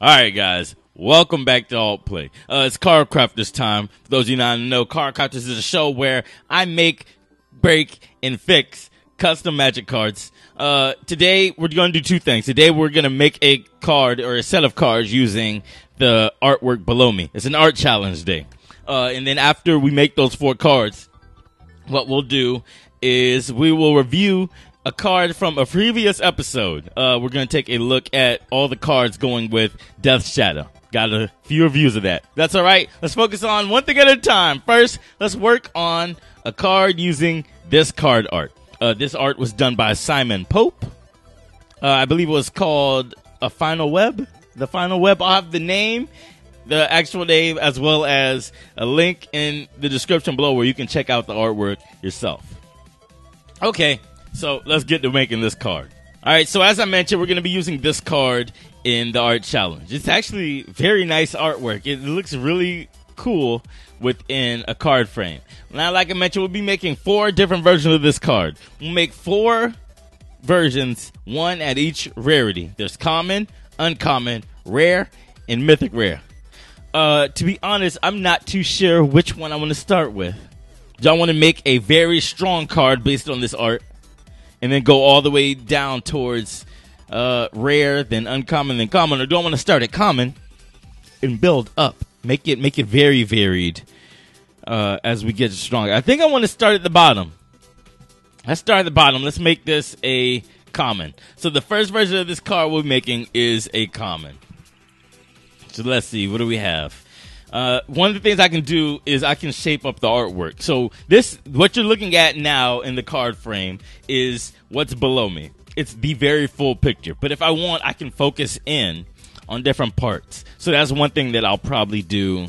All right, guys. Welcome back to Alt Play. Uh, it's Cardcraft this time. For those of you not know, Cardcraft is a show where I make, break, and fix custom magic cards. Uh, today we're going to do two things. Today we're going to make a card or a set of cards using the artwork below me. It's an art challenge day. Uh, and then after we make those four cards, what we'll do is we will review a card from a previous episode. Uh, we're going to take a look at all the cards going with Death Shadow. Got a few reviews of that. That's all right. Let's focus on one thing at a time. First, let's work on a card using this card art. Uh, this art was done by Simon Pope. Uh, I believe it was called A Final Web. The Final Web. I'll have the name, the actual name, as well as a link in the description below where you can check out the artwork yourself. Okay, so let's get to making this card. All right, so as I mentioned, we're going to be using this card in the art challenge. It's actually very nice artwork. It looks really cool within a card frame. Now, like I mentioned, we'll be making four different versions of this card. We'll make four versions, one at each rarity. There's common, uncommon, rare, and mythic rare. Uh, to be honest, I'm not too sure which one I want to start with. Do I want to make a very strong card based on this art? And then go all the way down towards uh, rare, then uncommon, then common, or do I want to start at common and build up, make it make it very varied uh, as we get stronger? I think I want to start at the bottom. Let's start at the bottom. Let's make this a common. So the first version of this card we're making is a common. So let's see, what do we have? Uh, one of the things I can do is I can shape up the artwork. So this, what you're looking at now in the card frame is what's below me. It's the very full picture. But if I want, I can focus in on different parts. So that's one thing that I'll probably do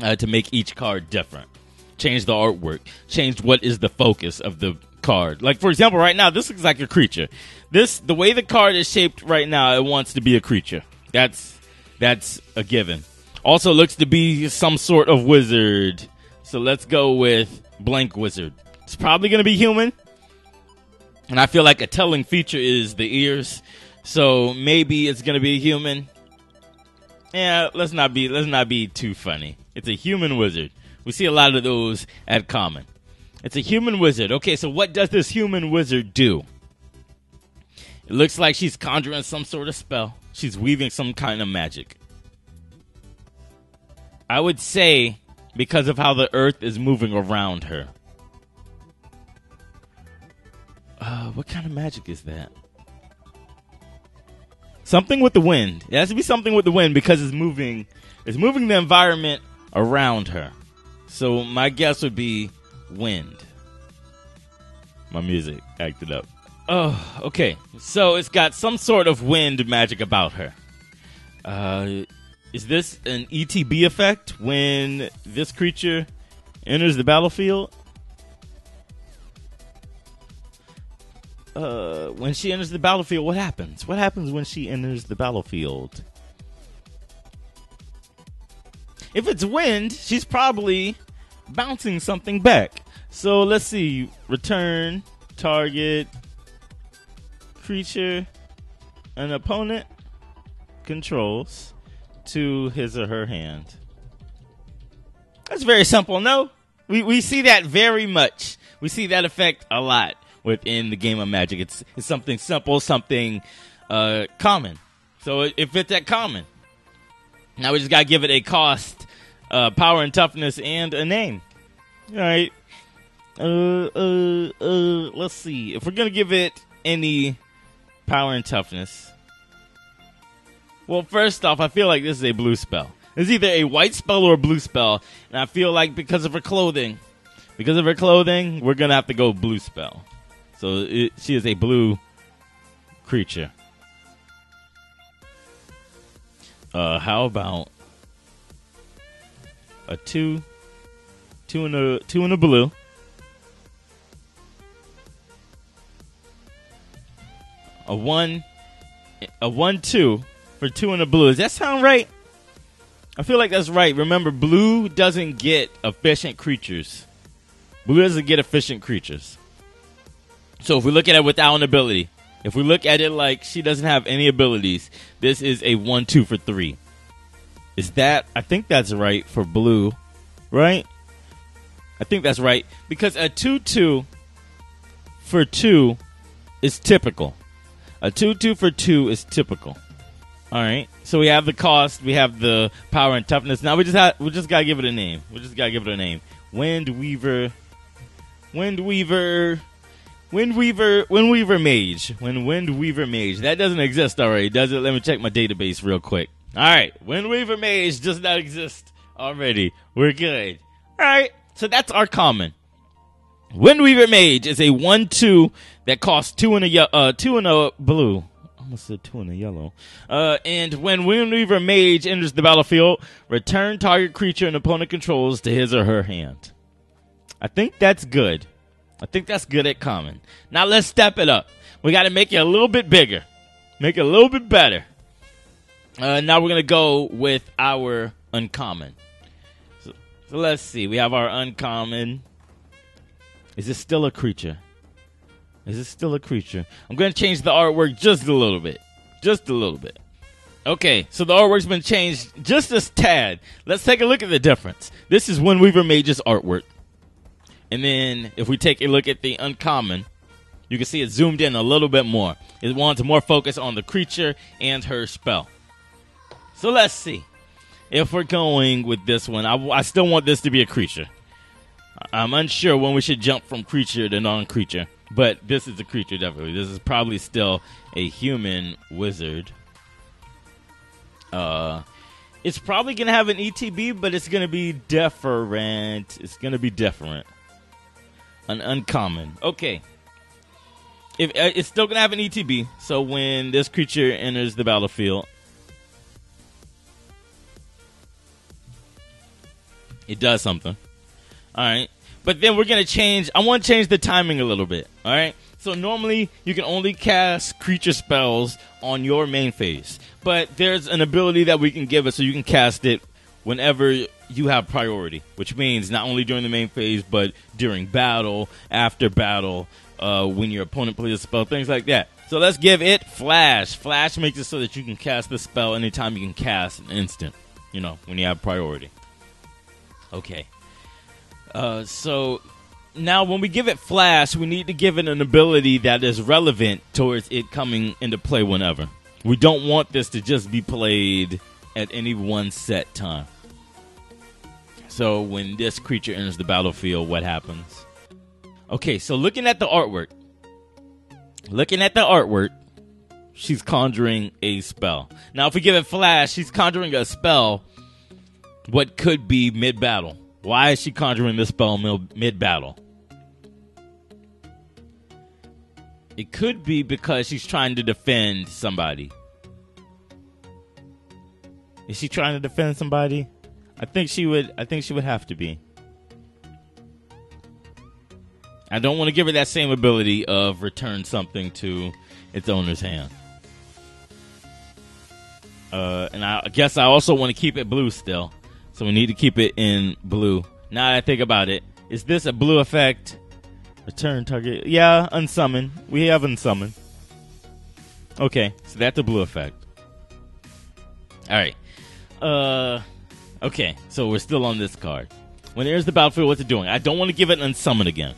uh, to make each card different. Change the artwork. Change what is the focus of the card. Like for example, right now this looks like a creature. This the way the card is shaped right now, it wants to be a creature. That's that's a given. Also looks to be some sort of wizard. So let's go with blank wizard. It's probably going to be human. And I feel like a telling feature is the ears. So maybe it's going to be human. Yeah, let's not be let's not be too funny. It's a human wizard. We see a lot of those at common. It's a human wizard. Okay, so what does this human wizard do? It looks like she's conjuring some sort of spell. She's weaving some kind of magic. I would say because of how the earth is moving around her. Uh, what kind of magic is that? Something with the wind. It has to be something with the wind because it's moving. It's moving the environment around her. So my guess would be wind. My music acted up. Oh, okay. So it's got some sort of wind magic about her. Uh, is this an ETB effect when this creature enters the battlefield? Uh, when she enters the battlefield, what happens? What happens when she enters the battlefield? If it's wind, she's probably bouncing something back. So let's see. Return, target, creature, an opponent controls to his or her hand. That's very simple. No, we we see that very much. We see that effect a lot within the game of Magic. It's it's something simple, something uh, common. So it, it fits that common. Now we just gotta give it a cost, uh, power and toughness, and a name. All right. Uh, uh, uh. Let's see. If we're gonna give it any power and toughness, well, first off, I feel like this is a blue spell. It's either a white spell or a blue spell, and I feel like because of her clothing, because of her clothing, we're gonna have to go blue spell. So it, she is a blue creature. Uh, how about a two, two in a two in a blue, a one, a one two for two in the blue. Does that sound right? I feel like that's right. Remember, blue doesn't get efficient creatures. Blue doesn't get efficient creatures. So if we look at it without an ability, If we look at it like she doesn't have any abilities, this is a one two for three. Is that? I think that's right for blue, right? I think that's right because a two two for two is typical. A two two for two is typical. All right. So we have the cost, we have the power and toughness. Now we just have we just gotta give it a name. We just gotta give it a name. Wind Weaver. Wind Weaver. Wind Weaver. Wind Weaver Mage. When Wind Weaver Mage. That doesn't exist already, does it? Let me check my database real quick. All right. Wind Weaver Mage does not exist already. We're good. All right. So that's our common. Windweaver Mage is a one-two that costs two in a uh two in a blue. Almost said two in the yellow. Uh, and when Windweaver Mage enters the battlefield, return target creature an opponent controls to his or her hand. I think that's good. I think that's good at common. Now let's step it up. We got to make it a little bit bigger, make it a little bit better. Uh, now we're gonna go with our uncommon. So, so let's see. We have our uncommon. Is this still a creature? Is this still a creature? I'm going to change the artwork just a little bit. Just a little bit. Okay, so the artwork's been changed just a tad. Let's take a look at the difference. This is Windweaver Mage's artwork. And then if we take a look at the uncommon, you can see it zoomed in a little bit more. It wants more focus on the creature and her spell. So let's see. If we're going with this one, I, I still want this to be a creature. I'm unsure when we should jump from creature to non creature, but this is a creature definitely. This is probably still a human wizard. Uh, it's probably gonna have an ETB, but it's gonna be different. It's gonna be different. An uncommon. Okay. If uh, it's still gonna have an ETB, so when this creature enters the battlefield, it does something. All right. But then we're to change. I want to change the timing a little bit. All right. So normally you can only cast creature spells on your main phase. But there's an ability that we can give it so you can cast it whenever you have priority, which means not only during the main phase, but during battle, after battle, uh, when your opponent plays a spell, things like that. So let's give it Flash. Flash makes it so that you can cast the spell anytime you can cast an instant, you know, when you have priority. Okay. Uh, so now when we give it flash, we need to give it an ability that is relevant towards it coming into play whenever. We don't want this to just be played at any one set time. So when this creature enters the battlefield, what happens? Okay, so looking at the artwork, looking at the artwork, she's conjuring a spell. Now, if we give it flash, she's conjuring a spell. What could be mid battle? Why is she conjuring this spell mid battle? It could be because she's trying to defend somebody. Is she trying to defend somebody? I think she would I think she would have to be. I don't want to give her that same ability of return something to its owner's hand. Uh, and I guess I also want to keep it blue still. So we need to keep it in blue. Now that I think about it, is this a blue effect? Return target. Yeah, unsummon. We have unsummon. Okay, so that's a blue effect. Alright. Uh okay, so we're still on this card. When there's the battlefield, what's it doing? I don't want to give it unsummon again.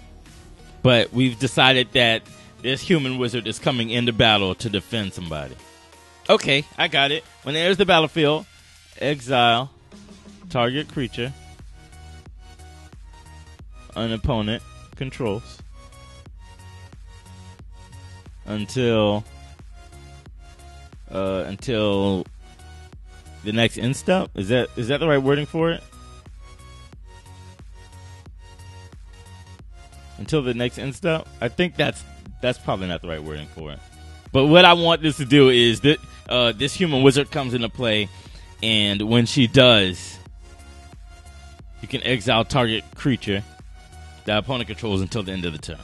But we've decided that this human wizard is coming into battle to defend somebody. Okay, I got it. When there's the battlefield, exile target creature an opponent controls until uh, until the next end step. Is that is that the right wording for it? Until the next end step. I think that's that's probably not the right wording for it. But what I want this to do is that uh, this human wizard comes into play, and when she does, you can exile target creature that opponent controls until the end of the turn.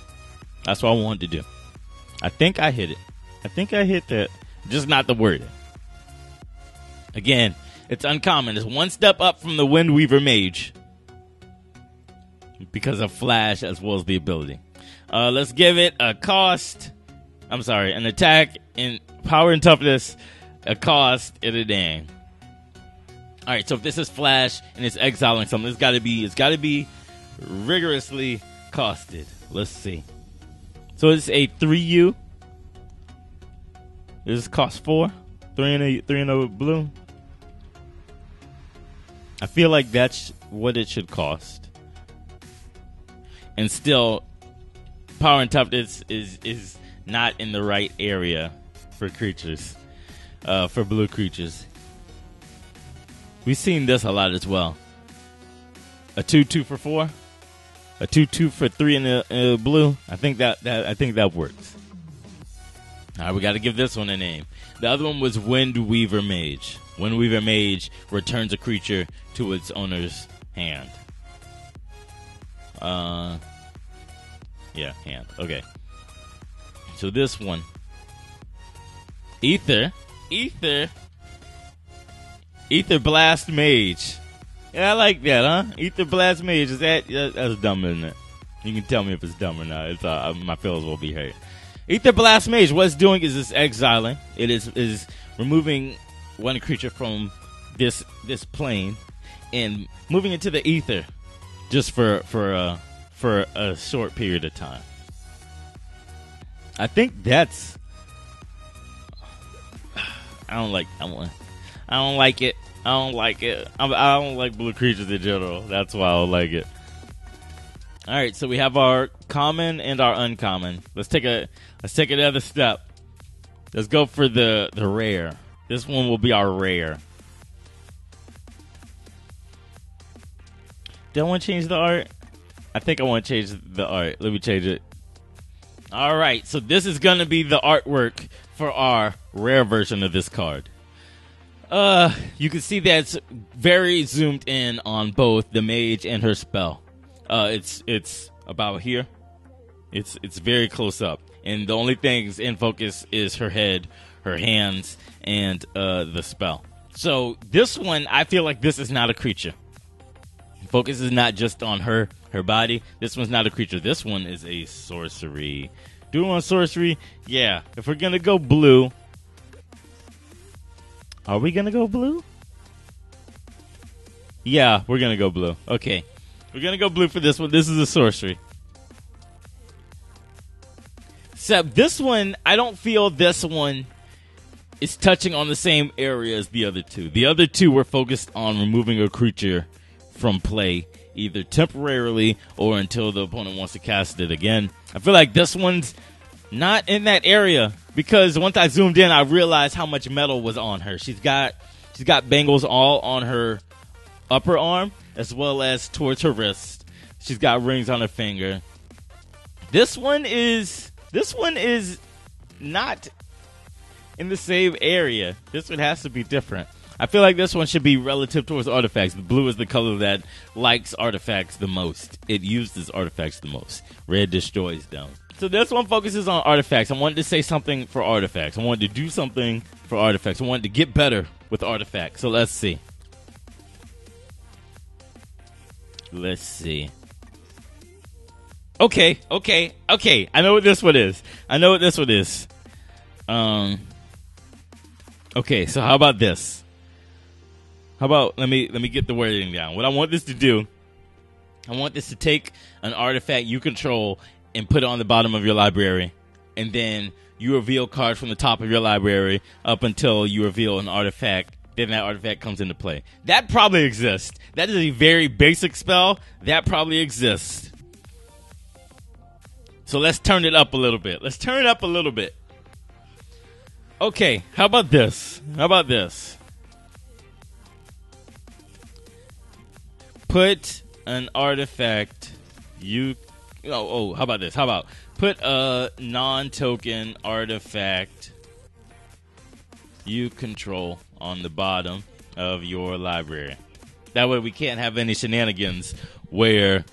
That's what I wanted to do. I think I hit it. I think I hit that. Just not the wording. Again, it's uncommon. It's one step up from the Windweaver Mage because of Flash as well as the ability. Uh, let's give it a cost. I'm sorry, an attack in power and toughness, a cost, and a name. All right, so if this is Flash and it's exiling something, it's got to be it's got to be rigorously costed. Let's see. So it's a three U. This cost four, three and a three and a blue. I feel like that's what it should cost, and still, power and toughness is is not in the right area for creatures, uh, for blue creatures. We've seen this a lot as well. A two two for four, a two two for three in the blue. I think that, that I think that works. All right, we got to give this one a name. The other one was Wind Weaver Mage. Wind Weaver Mage returns a creature to its owner's hand. Uh, yeah, hand. Okay. So this one, Ether, Ether Ether Blast Mage. Yeah, I like that, huh? Ether Blast Mage. Is that that's dumb, isn't it? You can tell me if it's dumb or not. It's uh, my feelings will be hurt. Ether Blast Mage. What it's doing is it's exiling. It is is removing one creature from this this plane and moving into the ether, just for for uh, for a short period of time. I think that's. I don't like. I want. I don't like it. I don't like it. I do not like blue creatures in general. That's why I don't like it. All right, so we have our common and our uncommon. Let's take a let's take another step. Let's go for the the rare. This one will be our rare. Do I want to change the art? I think I want to change the art. Let me change it. All right, so this is going to be the artwork for our rare version of this card. Uh, you can see that's very zoomed in on both the mage and her spell. Uh, it's it's about here. It's it's very close up, and the only things in focus is her head, her hands, and uh, the spell. So this one, I feel like this is not a creature. Focus is not just on her her body. This one's not a creature. This one is a sorcery. Do want sorcery? Yeah. If we're gonna go blue, are we gonna go blue? Yeah, we're gonna go blue. Okay. We're gonna go blue for this one. This is a sorcery. Except this one, I don't feel this one is touching on the same area as the other two. The other two were focused on removing a creature from play, either temporarily or until the opponent wants to cast it again. I feel like this one's not in that area because once I zoomed in, I realized how much metal was on her. She's got she's got bangles all on her upper arm as well as towards her wrist. She's got rings on her finger. This one is this one is not in the same area. This one has to be different. I feel like this one should be relative towards artifacts. The blue is the color that likes artifacts the most. It uses artifacts the most. Red destroys them. So this one focuses on artifacts. I wanted to say something for artifacts. I wanted to do something for artifacts. I wanted to get better with artifacts. So let's see. Let's see. Okay, okay, okay. I know what this one is. I know what this one is. Um. Okay, so how about this? How about let me let me get the wording down. What I want this to do, I want this to take an artifact you control and put it on the bottom of your library, and then you reveal cards from the top of your library up until you reveal an artifact. Then that artifact comes into play. That probably exists. That is a very basic spell. That probably exists. So let's turn it up a little bit. Let's turn it up a little bit. Okay, how about this? How about this? Put an artifact you oh, oh, how about this? How about put a non-token artifact you control on the bottom of your library. That way, we can't have any shenanigans where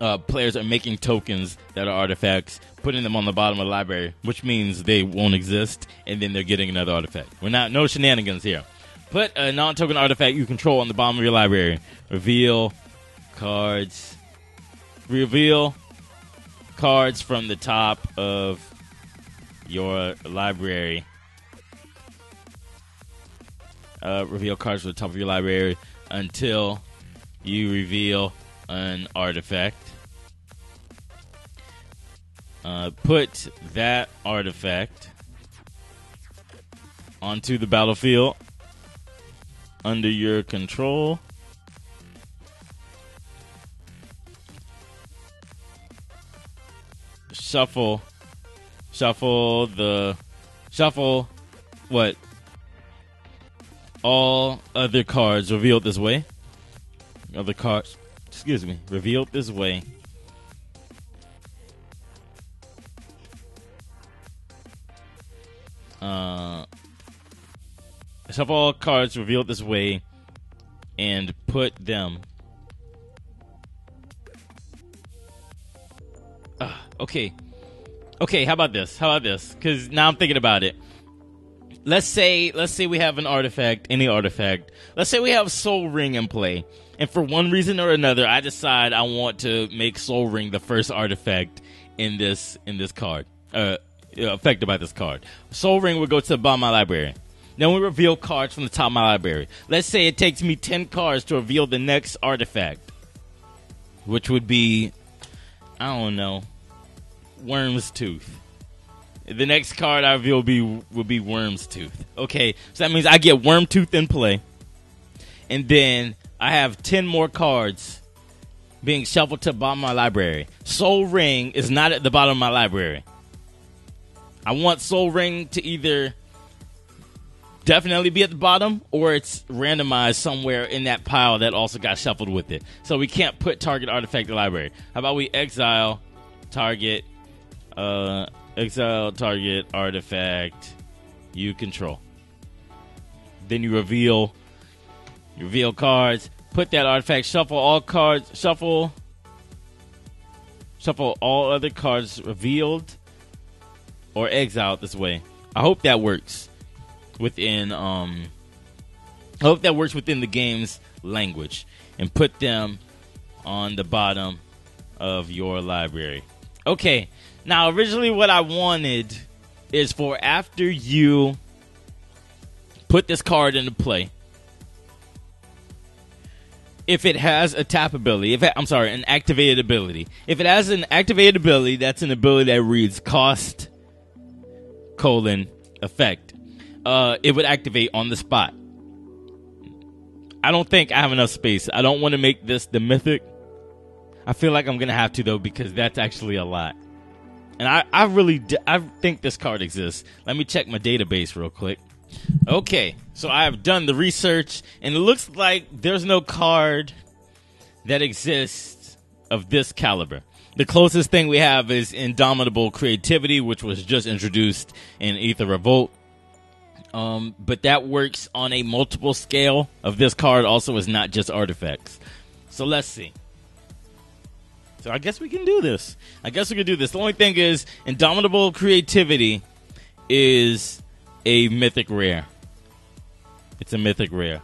uh, players are making tokens that are artifacts, putting them on the bottom of the library, which means they won't exist, and then they're getting another artifact. We're not no shenanigans here. Put a non-token artifact you control on the bottom of your library. Reveal cards reveal cards from the top of your library. Uh, reveal cards from the top of your library until you reveal an artifact. Uh, put that artifact onto the battlefield under your control. Shuffle, shuffle the, shuffle what? All other cards revealed this way. Other cards, excuse me, revealed this way. Uh, shuffle all cards revealed this way and put them. Okay. Okay, how about this? How about this? Because now I'm thinking about it. Let's say, let's say we have an artifact, any artifact. Let's say we have Sol Ring in play, and for one reason or another, I decide I want to make Sol Ring the first artifact in this in this card, uh, affected by this card. Sol Ring would go to the bottom of my library. Then we reveal cards from the top of my library. Let's say it takes me 10 cards to reveal the next artifact, which would be, I don't know, Wurm's Tooth. The next card I reveal will be, will be Wurm's Tooth. Okay, so that means I get Wurm Tooth in play. And then I have 10 more cards being shuffled to the bottom of my library. Sol Ring is not at the bottom of my library. I want Sol Ring to either definitely be at the bottom or it's randomized somewhere in that pile that also got shuffled with it. So we can't put target artifact in the library. How about we exile target uh exile target artifact you control. Then you reveal you reveal cards, put that artifact, shuffle all cards, shuffle shuffle all other cards revealed or exiled this way. I hope that works within um I hope that works within the game's language and put them on the bottom of your library. Okay. Now originally what I wanted is for after you put this card into play if it has a tap ability, if it, I'm sorry, an activated ability. If it has an activated ability, that's an ability that reads cost colon effect uh, it would activate on the spot. I don't think I have enough space. I don't want to make this the mythic. I feel like I'm gonna have to though because that's actually a lot. And I, I really, I think this card exists. Let me check my database real quick. Okay, so I have done the research, and it looks like there's no card that exists of this caliber. The closest thing we have is Indomitable Creativity, which was just introduced in Aether Revolt. Um, but that works on a multiple scale of this card also is not just artifacts. So let's see. So I guess we can do this. I guess we can do this. The only thing is Indomitable Creativity is a mythic rare. It's a mythic rare.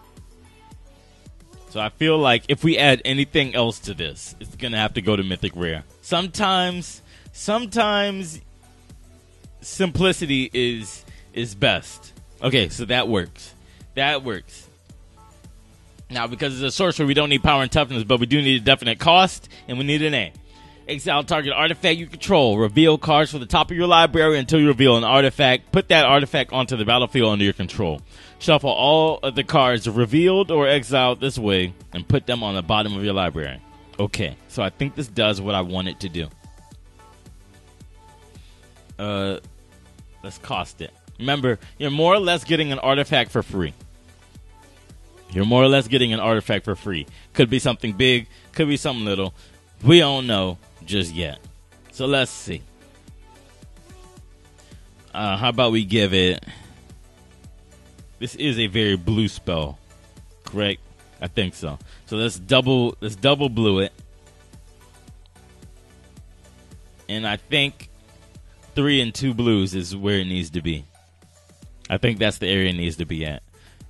So I feel like if we add anything else to this, it's gonna have to go to mythic rare. Sometimes sometimes simplicity is is best. Okay, so that works. That works. Now, because it's a sorcerer, we don't need power and toughness, but we do need a definite cost, and we need a name. Exile target artifact you control. Reveal cards from the top of your library until you reveal an artifact. Put that artifact onto the battlefield under your control. Shuffle all of the cards revealed or exiled this way and put them on the bottom of your library. Okay, so I think this does what I want it to do. Uh, let's cost it. Remember, you're more or less getting an artifact for free. You're more or less getting an artifact for free. Could be something big, could be something little. We don't know just yet. So let's see. Uh, how about we give it. This is a very blue spell, correct? I think so. So let's double let's double blue it. And I think three and two blues is where it needs to be. I think that's the area it needs to be at.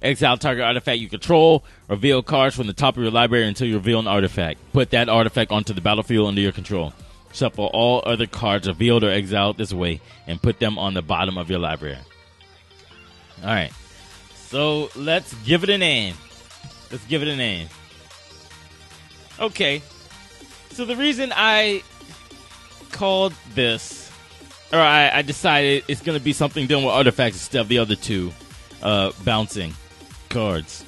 Exile target artifact you control. Reveal cards from the top of your library until you reveal an artifact. Put that artifact onto the battlefield under your control. Shuffle all other cards revealed or exiled this way and put them on the bottom of your library. All right. So let's give it a name. Let's give it a name. Okay. So the reason I called this, or I, I decided it's going to be something dealing with artifacts instead of the other two uh, bouncing cards,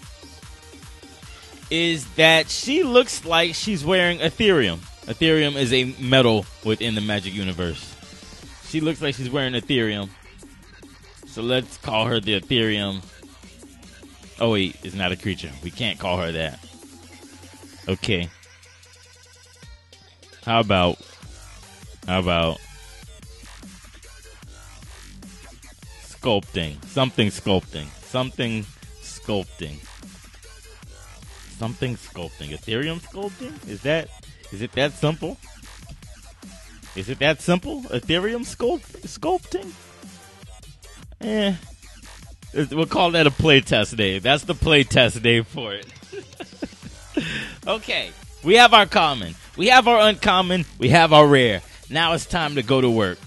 is that she looks like she's wearing Aetherium. Aetherium is a metal within the Magic universe. She looks like she's wearing Aetherium. So let's call her the Aetherium. Oh wait, it's not a creature. We can't call her that. Okay. How about how about sculpting? Something sculpting. Something sculpting. Something sculpting. Aetherium sculpting? Is that is it that simple? Is it that simple? Aetherium sculpt sculpting? Eh. We'll call that a playtest day. That's the playtest day for it. okay. We have our common. We have our uncommon. We have our rare. Now it's time to go to work.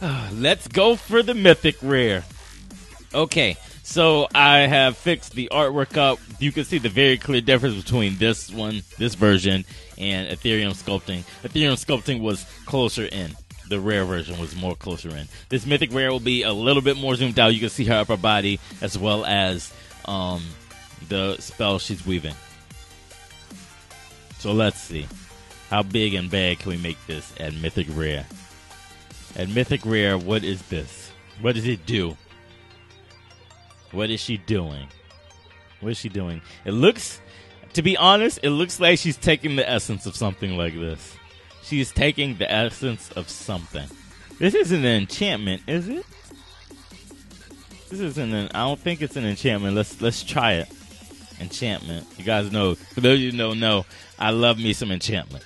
Let's go for the mythic rare. Okay. So I have fixed the artwork up. You can see the very clear difference between this one, this version, and Aetherium sculpting. Aetherium sculpting was closer in. The rare version was more closer in. This mythic rare will be a little bit more zoomed out. You can see her upper body as well as um, the spell she's weaving. So let's see. How big and bad can we make this at Mythic Rare? At Mythic Rare, what is this? What does it do? What is she doing? What is she doing? It looks, to be honest, it looks like she's taking the essence of something like this. She's taking the essence of something. This isn't an enchantment, is it? This isn't an. I don't think it's an enchantment. Let's let's try it. Enchantment. You guys know. For those of you who don't know, I love me some enchantment.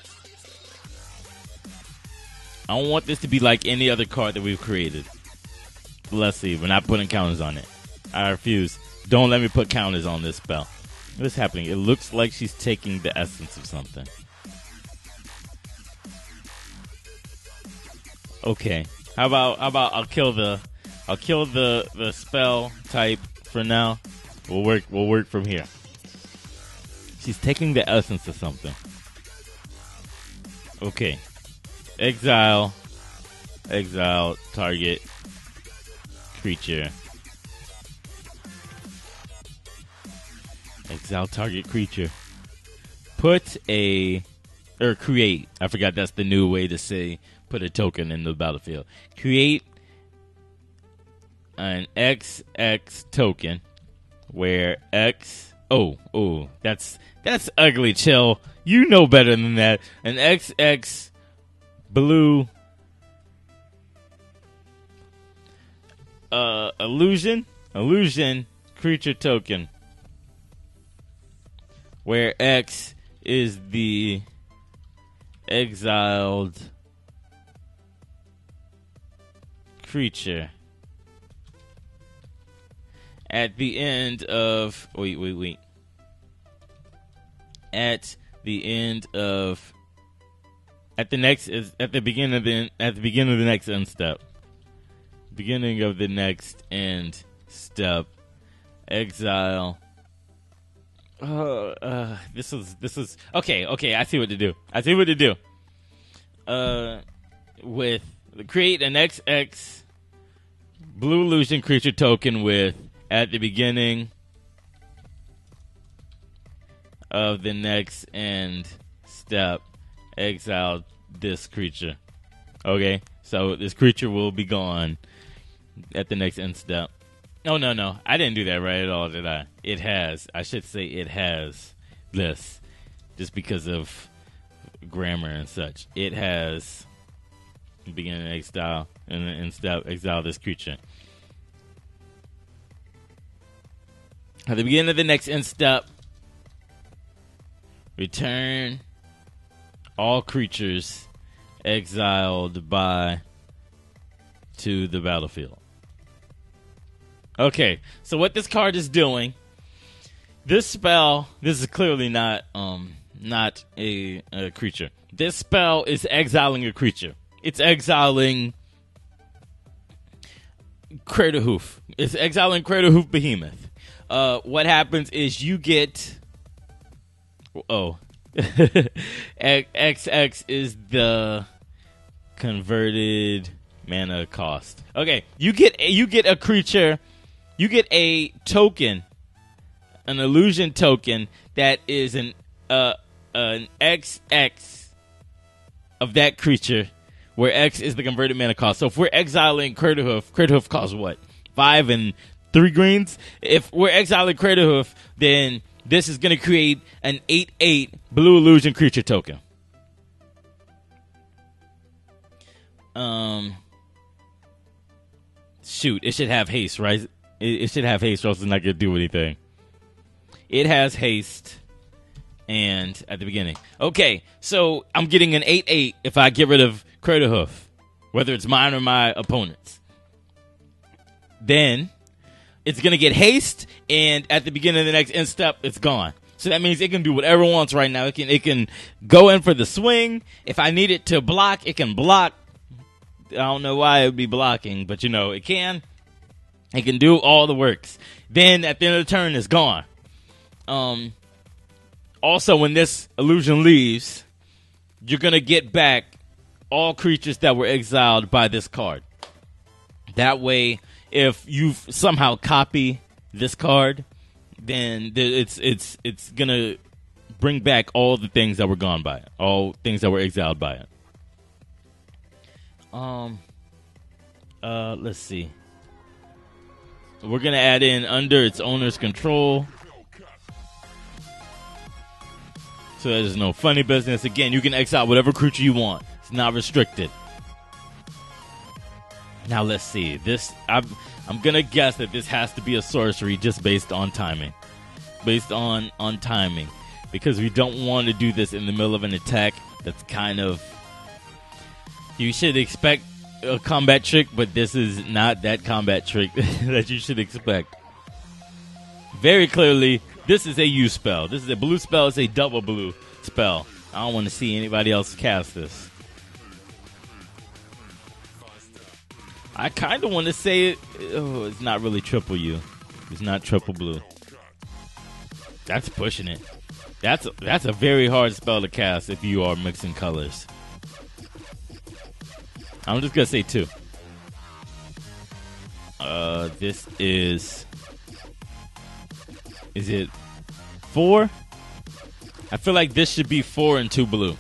I don't want this to be like any other card that we've created. Let's see. We're not putting counters on it. I refuse. Don't let me put counters on this spell. What's happening? It looks like she's taking the essence of something. Okay. How about how about I'll kill the I'll kill the the spell type for now. We'll work we'll work from here. She's taking the essence of something. Okay. Exile exile target creature. Exile target creature. Put a or create. I forgot that's the new way to say put a token in the battlefield. Create an XX token where X oh oh that's that's ugly chill. You know better than that. An XX blue uh illusion illusion creature token where X is the exiled creature. At the end of wait, wait, wait. At the end of at the next is at the beginning of the at the beginning of the next end step. Beginning of the next end step. Exile. Uh, uh, this is this is okay. Okay, I see what to do. I see what to do. Uh, with the create an XX blue illusion creature token with at the beginning of the next end step exile this creature. Okay, so this creature will be gone at the next end step. No, no, no. I didn't do that right at all, did I? It has. I should say it has this just because of grammar and such. It has beginning exile and then step exile this creature. At the beginning of the next end step, return all creatures exiled by to the battlefield. Okay, so what this card is doing, this spell, this is clearly not um not a, a creature. This spell is exiling a creature. It's exiling Craterhoof. It's exiling Craterhoof Behemoth. Uh, what happens is you get. Oh. XX is the converted mana cost. Okay, you get you get a creature, you get a token, an illusion token that is an uh an XX of that creature, where X is the converted mana cost. So if we're exiling Craterhoof, Craterhoof costs what five and three greens. If we're exiling Craterhoof, then this is going to create an eight eight blue illusion creature token. Um shoot, it should have haste, right? It, it should have haste, or else it's not gonna do anything. It has haste, and at the beginning, okay. So I'm getting an eight eight if I get rid of Craterhoof, whether it's mine or my opponent's. Then it's gonna get haste, and at the beginning of the next end step, it's gone. So that means it can do whatever it wants right now. It can it can go in for the swing. If I need it to block, it can block I don't know why it would be blocking, but you know, it can. It can do all the works. Then at the end of the turn, it's gone. Um, also, when this illusion leaves, you're going to get back all creatures that were exiled by this card. That way, if you somehow copy this card, then it's it's it's gonna bring back all the things that were gone by it, all things that were exiled by it. Um. Uh, let's see. We're gonna add in under its owner's control. So there's no funny business. Again, you can exile whatever creature you want. It's not restricted. Now let's see. This I'm I'm gonna guess that this has to be a sorcery just based on timing. Based on on timing. Because we don't want to do this in the middle of an attack that's kind of you should expect a combat trick, but this is not that combat trick that you should expect. Very clearly, this is a U spell. This is a blue spell. It's a double blue spell. I don't want to see anybody else cast this. I kind of want to say it. Oh, it's not really triple U. It's not triple blue. That's pushing it. That's that's a very hard spell to cast if you are mixing colors. I'm just gonna say two. Uh, this is. Is it four? I feel like this should be four and two blue.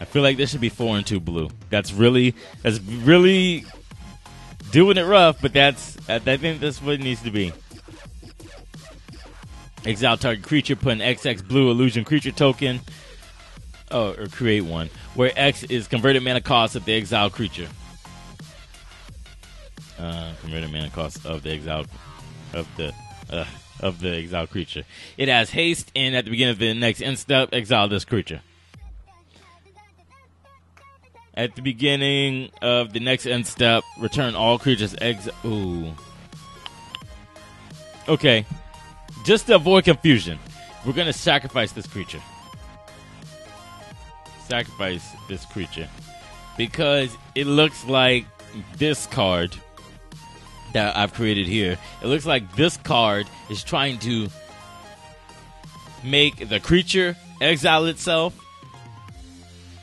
I feel like this should be four and two blue. That's really that's really doing it rough, but that's I think that's what it needs to be. Exile target creature, put an XX blue illusion creature token oh, or create one, where X is converted mana cost of the exiled creature. Uh, converted mana cost of the exiled of the uh, of the exiled creature. It has haste, and at the beginning of the next end step, exile this creature. At the beginning of the next end step, return all creatures exile. Ooh. Okay. Just to avoid confusion, we're going to sacrifice this creature sacrifice this creature because it looks like this card that I've created here. It looks like this card is trying to make the creature exile itself,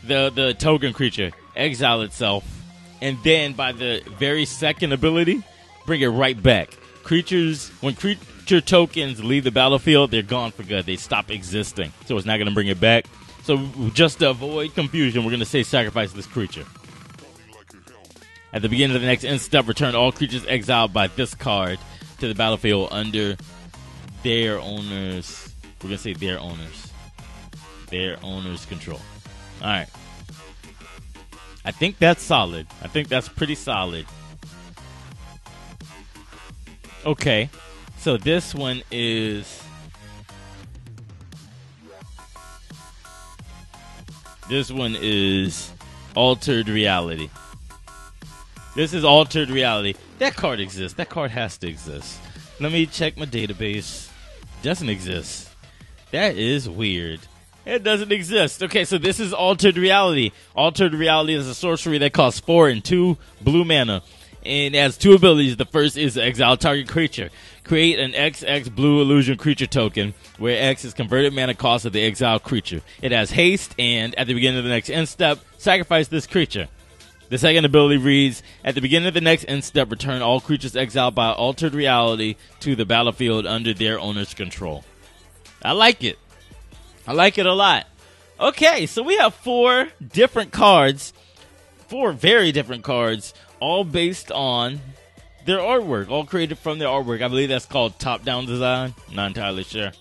the the token creature exile itself, and then by the very second ability, bring it right back. Creatures when creature tokens leave the battlefield, they're gone for good. They stop existing. So it's not going to bring it back. So just to avoid confusion, we're going to say sacrifice this creature. At the beginning of the next end step, return all creatures exiled by this card to the battlefield under their owners. We're going to say their owners. Their owners' control. All right. I think that's solid. I think that's pretty solid. Okay. So this one is This one is Altered Reality. This is Altered Reality. That card exists. That card has to exist. Let me check my database. Doesn't exist. That is weird. It doesn't exist. Okay, so this is altered reality. Altered reality is a sorcery that costs four and two blue mana. And has two abilities. The first is exile target creature. Create an XX blue illusion creature token, where X is converted mana cost of the exiled creature. It has haste, and at the beginning of the next end step, sacrifice this creature. The second ability reads At the beginning of the next end step, return all creatures exiled by altered reality to the battlefield under their owner's control. I like it. I like it a lot. Okay, so we have four different cards, four very different cards, all based on their artwork, all created from their artwork. I believe that's called top down design. Not entirely sure.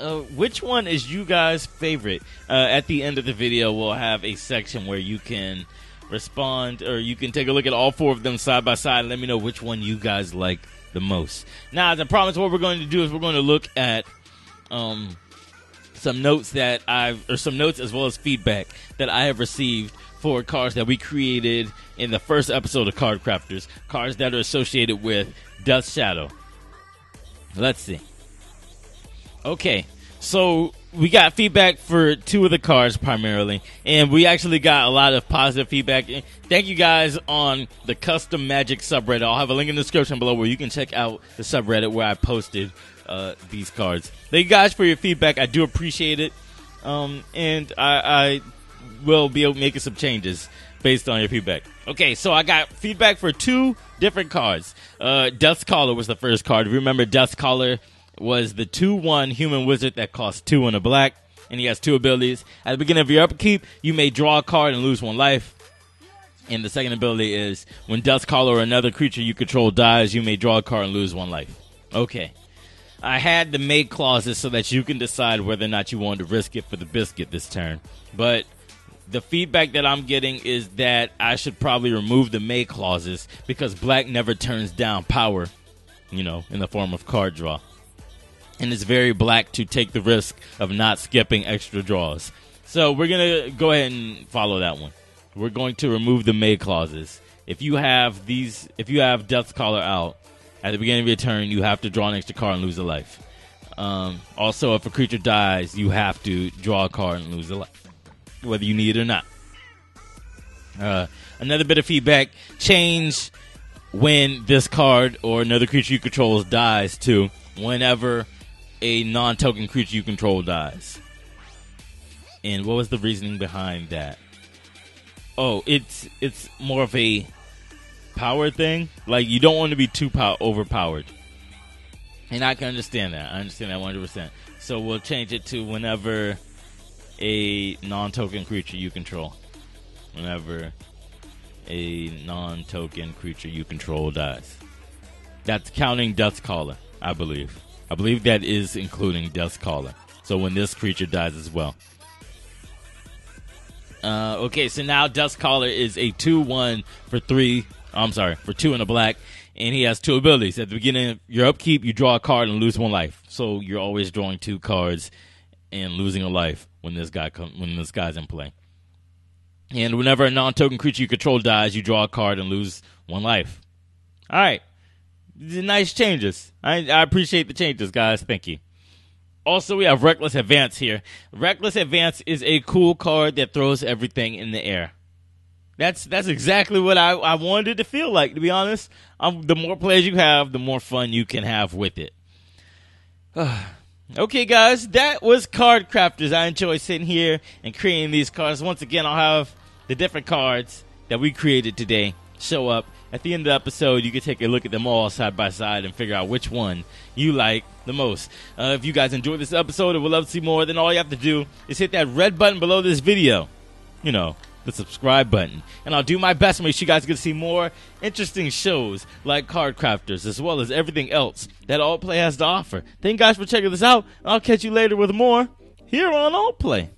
Uh, which one is you guys' favorite? Uh, at the end of the video, we'll have a section where you can respond or you can take a look at all four of them side by side and let me know which one you guys like the most. Now, as I promised, what we're going to do is we're going to look at um, some notes that I've, or some notes as well as feedback that I have received for cards that we created in the first episode of Card Crafters, cards that are associated with Death Shadow. Let's see. Okay, so we got feedback for two of the cards primarily, and we actually got a lot of positive feedback. Thank you guys on the custom magic subreddit. I'll have a link in the description below where you can check out the subreddit where I posted uh, these cards. Thank you guys for your feedback. I do appreciate it, um, and I, I will be making some changes based on your feedback. Okay, so I got feedback for two different cards. Uh, Caller was the first card. Remember, Dust Caller was the 2 1 human wizard that costs 2 and a black, and he has two abilities. At the beginning of your upkeep, you may draw a card and lose one life. And the second ability is when Caller or another creature you control dies, you may draw a card and lose one life. Okay. I had to make clauses so that you can decide whether or not you want to risk it for the biscuit this turn. But the feedback that I'm getting is that I should probably remove the may clauses because black never turns down power, you know, in the form of card draw and it's very black to take the risk of not skipping extra draws. So we're gonna go ahead and follow that one. We're going to remove the may clauses. If you have these, if you have Death's Caller out at the beginning of your turn, you have to draw an extra card and lose a life. Um, also, if a creature dies, you have to draw a card and lose a life, whether you need it or not. Uh, another bit of feedback: change when this card or another creature you control dies to whenever a non-token creature you control dies. And what was the reasoning behind that? Oh, it's it's more of a power thing. Like you don't want to be too pow- overpowered. And I can understand that. I understand that 100%. So we'll change it to whenever a non-token creature you control. Whenever a non-token creature you control dies. That's counting Death Caller, I believe. I believe that is including Caller. So when this creature dies as well. Uh, okay, so now Caller is a 2 1 for 3. I'm sorry, for 2 and a black. And he has two abilities. At the beginning of your upkeep, you draw a card and lose one life. So you're always drawing two cards and losing a life when this guy come, when this guy's in play. And whenever a non-token creature you control dies, you draw a card and lose one life. All right nice changes. I, I appreciate the changes, guys. Thank you. Also, we have Reckless Advance here. Reckless Advance is a cool card that throws everything in the air. That's that's exactly what I, I wanted to feel like, to be honest. Um, the more players you have, the more fun you can have with it. okay, guys, that was Card Crafters. I enjoy sitting here and creating these cards. Once again, I'll have the different cards that we created today show up at the end of the episode, you can take a look at them all side by side and figure out which one you like the most. Uh, if you guys enjoyed this episode and would love to see more, then all you have to do is hit that red button below this video. You know, the subscribe button. And I'll do my best to make sure you guys get to see more interesting shows like Card Crafters, as well as everything else that Alt Play has to offer. Thank you guys for checking this out. I'll catch you later with more here on Alt Play.